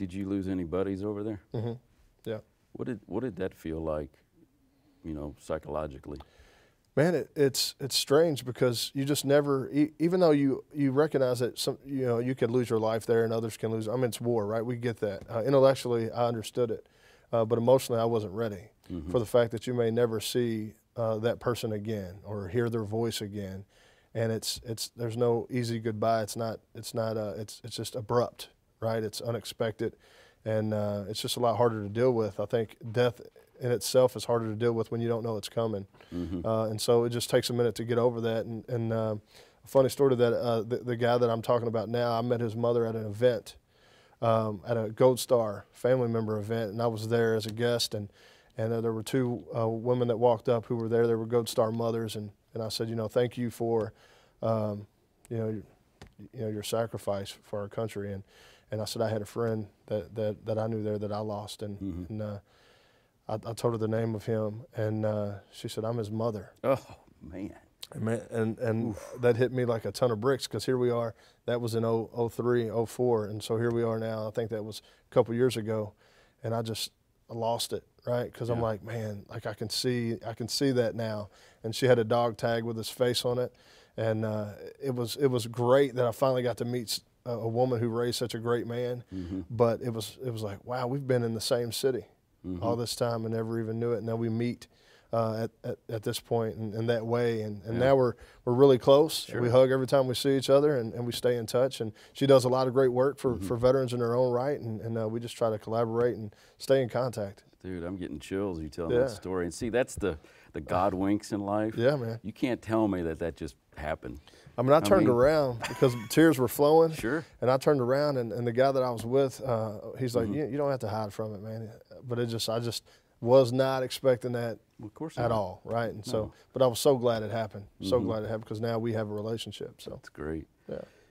Did you lose any buddies over there? hmm Yeah. What did What did that feel like? You know, psychologically. Man, it, it's it's strange because you just never, e- even though you you recognize that some you know you could lose your life there and others can lose. I mean, it's war, right? We get that. Uh, intellectually, I understood it, uh, but emotionally, I wasn't ready Mm-hmm. for the fact that you may never see uh, that person again or hear their voice again, and it's it's there's no easy goodbye. It's not it's not uh, it's it's just abrupt, right? It's unexpected, and uh, it's just a lot harder to deal with. I think death in itself is harder to deal with when you don't know it's coming. Mm-hmm. Uh, and so it just takes a minute to get over that. And, and um, a funny story to that, uh, the, the guy that I'm talking about now, I met his mother at an event, um, at a Gold Star family member event, and I was there as a guest. And, and uh, there were two uh, women that walked up who were there. They were Gold Star mothers. And, and I said, you know, thank you for, um, you know, you know, your sacrifice for our country. And, and I said, I had a friend that, that, that I knew there that I lost. And, Mhm. and uh, I, I told her the name of him, and uh, she said, I'm his mother. Oh man. And man, and, and that hit me like a ton of bricks because here we are. That was in 0, 03, 04, and so here we are now. I think that was a couple years ago, and I just I lost it, right? Because I'm like, man, like I can see, I can see that now. And she had a dog tag with his face on it, and uh, it was it was great that I finally got to meet a woman who raised such a great man. Mm-hmm. But it was it was like, wow, we've been in the same city Mm-hmm. all this time and never even knew it. And now we meet uh, at, at, at this point in, in that way. And, and Yeah. now we're, we're really close. Sure. We hug every time we see each other and, and we stay in touch. And she does a lot of great work Mm-hmm. for, for veterans in her own right. And, and uh, we just try to collaborate and stay in contact. Dude, I'm getting chills. You telling Yeah. that story, and see, that's the the God winks in life. Yeah, man. You can't tell me that that just happened. I mean, I turned mean- around because tears were flowing. Sure. And I turned around, and, and the guy that I was with, uh, he's Mm-hmm. like, you, you don't have to hide from it, man. But it just, I just was not expecting that Well, of course at not. all, right? And so, but I was so glad it happened. So Mhm. glad it happened because now we have a relationship. So, That's great. yeah.